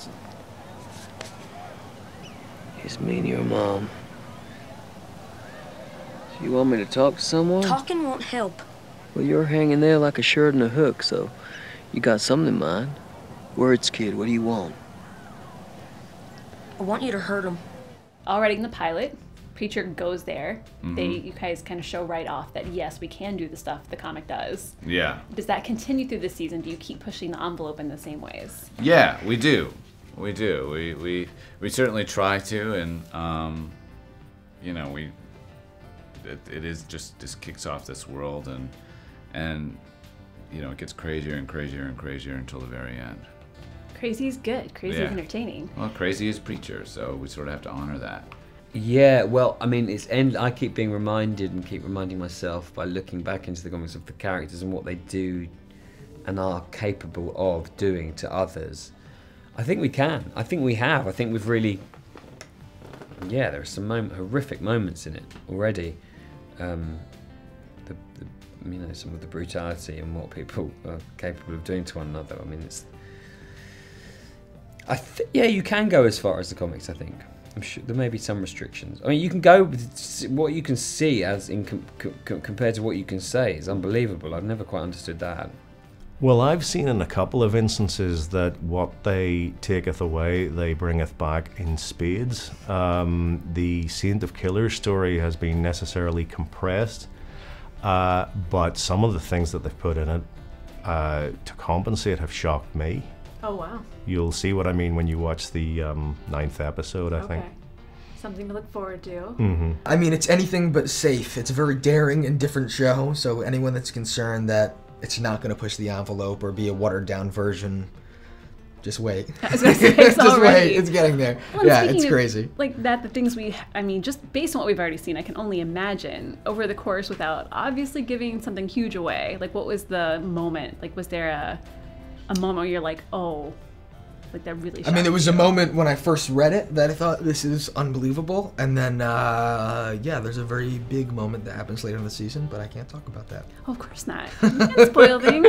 Watson. It's me and your mom. So you want me to talk to someone? Talking won't help. Well, you're hanging there like a shirt and a hook, so you got something in mind. Words, kid, what do you want? I want you to hurt him. Already in the pilot, Preacher goes there. Mm-hmm. They, you guys kind of show right off that yes, we can do the stuff the comic does. Yeah. Does that continue through the season? Do you keep pushing the envelope in the same ways? Yeah, we do. We do. We we we certainly try to, and um, you know, we it, it is just just kicks off this world, and and you know, it gets crazier and crazier and crazier until the very end. Crazy is good. Crazy is entertaining. Well, crazy is preacher, so we sort of have to honor that. Yeah, well, I mean, it's end. I keep being reminded and keep reminding myself by looking back into the comics of the characters and what they do and are capable of doing to others. I think we can. I think we have. I think we've really. Yeah, there are some mom- horrific moments in it already. Um, the, the, you know, some of the brutality and what people are capable of doing to one another. I mean, it's. I th- yeah, you can go as far as the comics. I think. Sure there may be some restrictions. I mean, you can go with what you can see as in com- com- compared to what you can say is unbelievable. I've never quite understood that. Well, I've seen in a couple of instances that what they taketh away, they bringeth back in spades. Um, the Saint of Killers story has been necessarily compressed, uh, but some of the things that they've put in it uh, to compensate have shocked me. Oh wow. You'll see what I mean when you watch the um, ninth episode, I think. Something to look forward to. Mm -hmm. I mean, it's anything but safe. It's a very daring and different show, so anyone that's concerned that it's not going to push the envelope or be a watered down version, just wait. I was gonna say, it's just already- wait. It's getting there. Well, yeah, it's of, crazy. Like that, the things we, I mean, just based on what we've already seen, I can only imagine over the course without obviously giving something huge away. Like, what was the moment? Like, was there a, a moment where you're like, oh, like that really? I mean, there was a moment when I first read it that I thought this is unbelievable, and then uh, yeah, there's a very big moment that happens later in the season, but I can't talk about that. Oh, of course not. You can't spoil things.